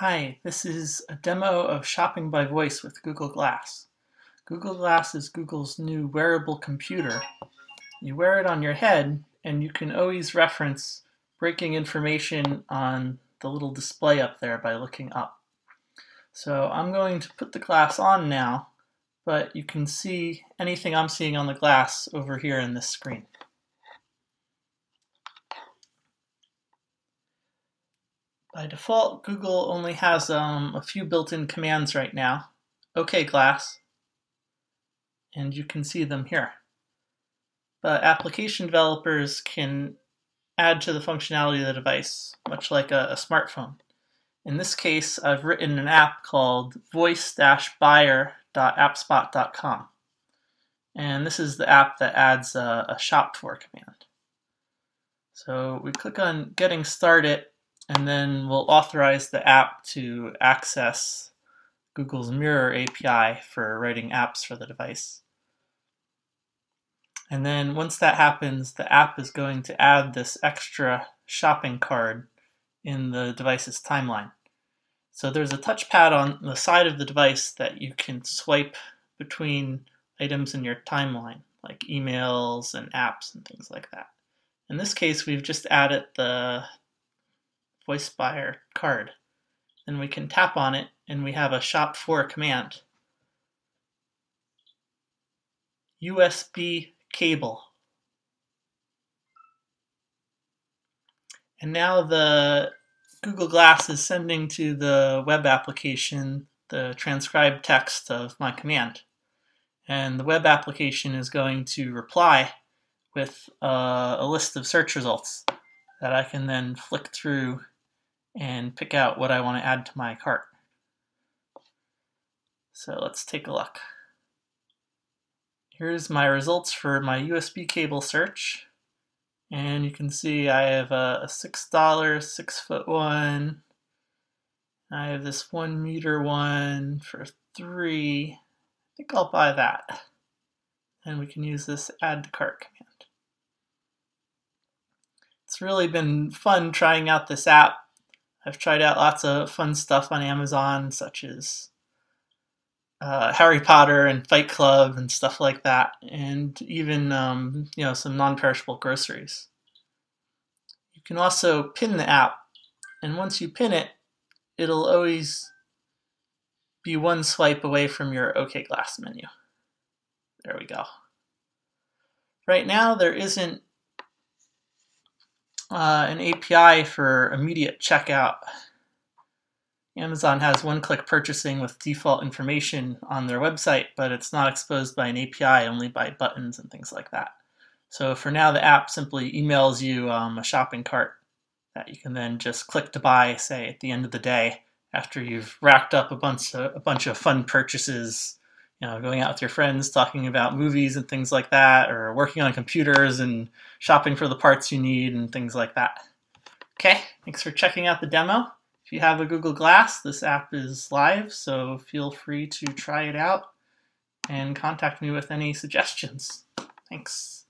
Hi, this is a demo of shopping by voice with Google Glass. Google Glass is Google's new wearable computer. You wear it on your head and you can always reference breaking information on the little display up there by looking up. So I'm going to put the glass on now, but you can see anything I'm seeing on the glass over here in this screen. By default, Google only has um, a few built-in commands right now. OK Glass, and you can see them here. But application developers can add to the functionality of the device, much like a, a smartphone. In this case, I've written an app called voice-buyer.appspot.com. And this is the app that adds a, a shop for command. So we click on getting started and then we'll authorize the app to access Google's Mirror API for writing apps for the device. And then once that happens, the app is going to add this extra shopping card in the device's timeline. So there's a touchpad on the side of the device that you can swipe between items in your timeline, like emails and apps and things like that. In this case, we've just added the voice buyer card. Then we can tap on it and we have a shop for command. USB cable. And now the Google Glass is sending to the web application the transcribed text of my command. And the web application is going to reply with uh, a list of search results that I can then flick through and pick out what I want to add to my cart. So let's take a look. Here's my results for my USB cable search. And you can see I have a, $6 six foot one. I have this one meter one for three. I think I'll buy that. And we can use this add to cart command. It's really been fun trying out this app I've tried out lots of fun stuff on Amazon, such as uh, Harry Potter and Fight Club and stuff like that, and even um, you know some non-perishable groceries. You can also pin the app, and once you pin it, it'll always be one swipe away from your OK Glass menu. There we go. Right now, there isn't uh, an API for immediate checkout. Amazon has one-click purchasing with default information on their website, but it's not exposed by an API, only by buttons and things like that. So for now, the app simply emails you um, a shopping cart that you can then just click to buy, say, at the end of the day, after you've racked up a bunch of, a bunch of fun purchases you know, going out with your friends, talking about movies and things like that, or working on computers and shopping for the parts you need and things like that. Okay, thanks for checking out the demo. If you have a Google Glass, this app is live, so feel free to try it out and contact me with any suggestions. Thanks.